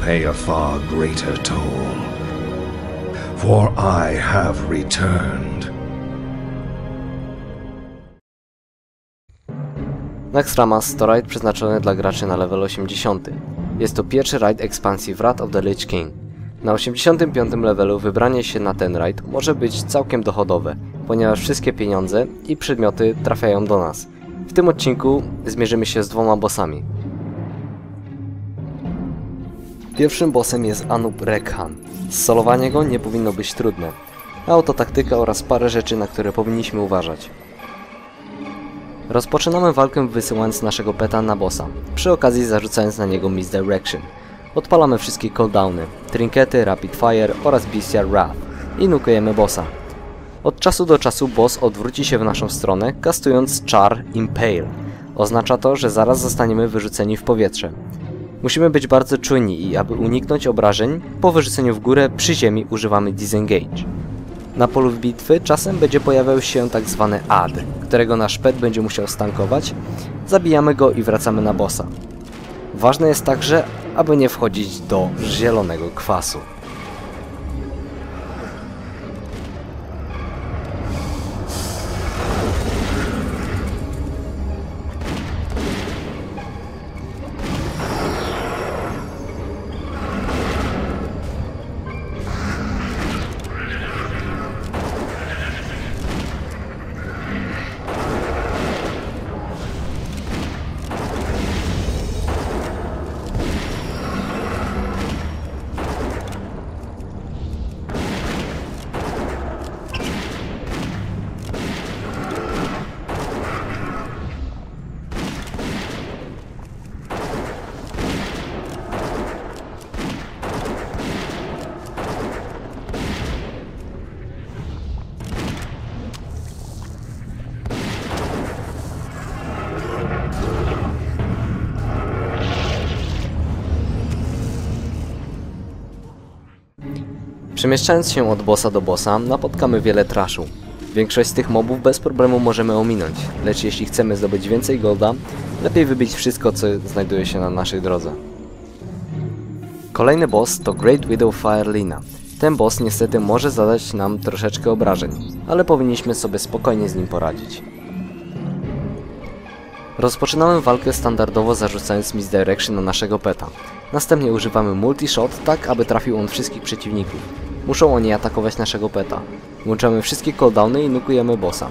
pay a far greater toll. For I have returned. Next Ramas to raid przeznaczony dla graczy na level 80. Jest to pierwszy raid ekspansji Wrath of the Lich King. Na 85 levelu wybranie się na ten raid może być całkiem dochodowe, ponieważ wszystkie pieniądze i przedmioty trafiają do nas. W tym odcinku zmierzymy się z dwoma bossami. Pierwszym bossem jest Anub Rekhan. Solowanie go nie powinno być trudne. Autotaktyka oraz parę rzeczy, na które powinniśmy uważać. Rozpoczynamy walkę wysyłając naszego peta na bossa, przy okazji zarzucając na niego Misdirection. Odpalamy wszystkie cooldowny, trinkety, rapid fire oraz bestial wrath i nukujemy bossa. Od czasu do czasu boss odwróci się w naszą stronę, kastując char Impale. Oznacza to, że zaraz zostaniemy wyrzuceni w powietrze. Musimy być bardzo czujni i aby uniknąć obrażeń, po wyrzuceniu w górę przy ziemi używamy disengage. Na polu bitwy czasem będzie pojawiał się tak zwany ad, którego nasz pet będzie musiał stankować. Zabijamy go i wracamy na bossa. Ważne jest także, aby nie wchodzić do zielonego kwasu. Przemieszczając się od bossa do bossa, napotkamy wiele traszu. Większość z tych mobów bez problemu możemy ominąć, lecz jeśli chcemy zdobyć więcej golda, lepiej wybić wszystko, co znajduje się na naszej drodze. Kolejny boss to Great Widow Firelina. Ten boss niestety może zadać nam troszeczkę obrażeń, ale powinniśmy sobie spokojnie z nim poradzić. Rozpoczynamy walkę standardowo zarzucając Misdirection na naszego peta. Następnie używamy multi-shot tak, aby trafił on wszystkich przeciwników. Muszą oni atakować naszego peta. Włączamy wszystkie cooldowny i nukujemy bossa.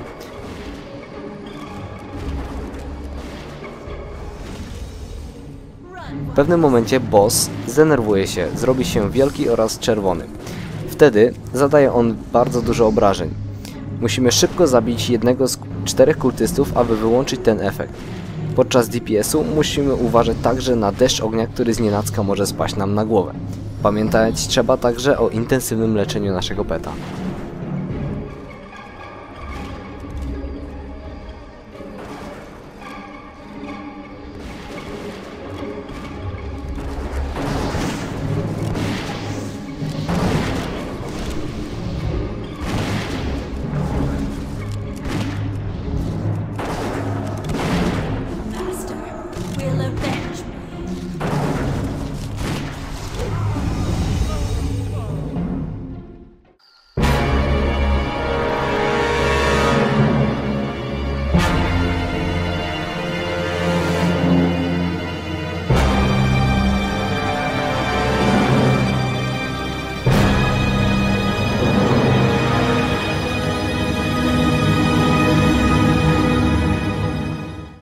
W pewnym momencie boss zdenerwuje się, zrobi się wielki oraz czerwony. Wtedy zadaje on bardzo dużo obrażeń. Musimy szybko zabić jednego z czterech kultystów, aby wyłączyć ten efekt. Podczas DPS-u musimy uważać także na deszcz ognia, który znienacka może spaść nam na głowę. Pamiętać trzeba także o intensywnym leczeniu naszego peta.